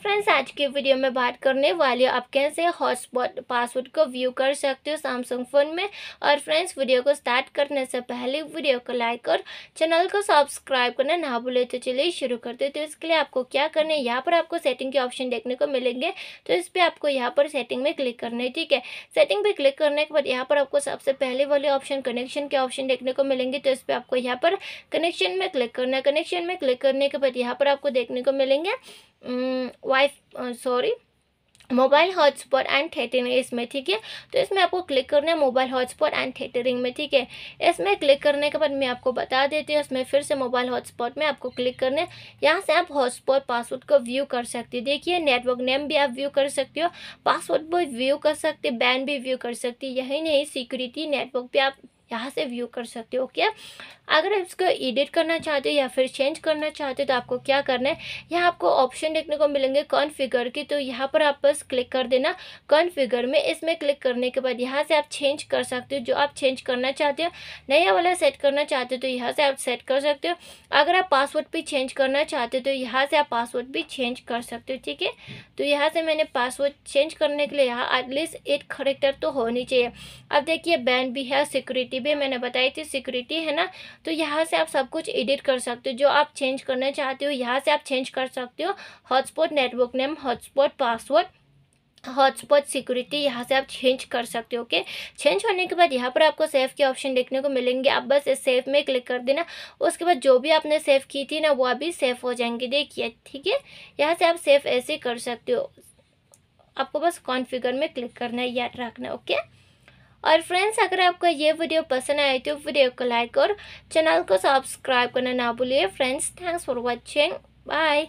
Friends आज के video में बात करने वाली आप कैसे हॉटस्पॉट पासवर्ड को व्यू कर सकते हो सैमसंग फ़ोन में। और फ्रेंड्स वीडियो को स्टार्ट करने से पहले वीडियो को लाइक और चैनल को सब्सक्राइब करना ना भूले। तो चलिए शुरू करते तो इसके लिए आपको क्या करना है? यहाँ पर आपको सेटिंग के ऑप्शन देखने को मिलेंगे। तो इस पर आपको यहाँ पर सेटिंग में क्लिक करना है, ठीक है? सेटिंग पर क्लिक करने के बाद यहाँ पर आपको सबसे पहले वाले ऑप्शन कनेक्शन के ऑप्शन देखने को मिलेंगे। तो इस पर आपको यहाँ पर कनेक्शन में क्लिक करना है। कनेक्शन में क्लिक करने के बाद यहाँ पर आपको देखने को मिलेंगे wife sorry, mobile hotspot and tethering इसमें, ठीक है? तो इसमें आपको क्लिक करना है मोबाइल हॉटस्पॉट एंड थेटरिंग में, ठीक है? इसमें क्लिक करने के बाद मैं आपको बता देती हूँ, इसमें फिर से मोबाइल हॉटस्पॉट में आपको क्लिक करना है। यहाँ से आप हॉटस्पॉट पासवर्ड को व्यू कर सकते हो। देखिए, नेटवर्क नेम भी आप व्यू कर सकते हो, पासवर्ड भी व्यू कर सकते बैन भी व्यू कर सकते यही नहीं, सिक्योरिटी नेटवर्क भी आप यहाँ से व्यू कर सकते हो ओके अगर आप इसको एडिट करना चाहते हो या फिर चेंज करना चाहते हो तो आपको क्या करना है? यहाँ आपको ऑप्शन देखने को मिलेंगे कॉन्फ़िगर की तो यहाँ पर आप बस क्लिक कर देना कॉन्फ़िगर में। इसमें क्लिक करने के बाद यहाँ से आप चेंज कर सकते हो, जो आप चेंज करना चाहते हो। नया वाला सेट करना चाहते हो तो यहाँ से आप सेट कर सकते हो। अगर आप पासवर्ड भी चेंज करना चाहते हो तो यहाँ से आप पासवर्ड भी चेंज कर सकते हो, ठीक है? तो यहाँ से मैंने पासवर्ड चेंज करने के लिए यहाँ एटलीस्ट एट करेक्टर तो होनी चाहिए। अब देखिए बैन भी है सिक्योरिटी भी मैंने बताई थी सिक्योरिटी है ना? तो यहाँ से आप सब कुछ एडिट कर सकते हो। जो आप चेंज करना चाहते हो, यहाँ से आप चेंज कर सकते हो। Hotspot network name hotspot password hotspot security यहाँ से आप चेंज कर सकते हो ओके चेंज होने के बाद यहाँ पर आपको सेव के ऑप्शन देखने को मिलेंगे। आप बस सेव में क्लिक कर देना। उसके बाद जो भी आपने सेव की थी ना, वो अभी सेव हो जाएँगे। देखिए, ठीक है? यहाँ से आप सेव ऐसे कर सकते हो। आपको बस कॉन्फ़िगर में क्लिक करना है, याद रखना ओके और फ्रेंड्स अगर आपको ये वीडियो पसंद आए तो वीडियो को लाइक और चैनल को सब्सक्राइब करना ना भूलिए। Friends thanks for watching bye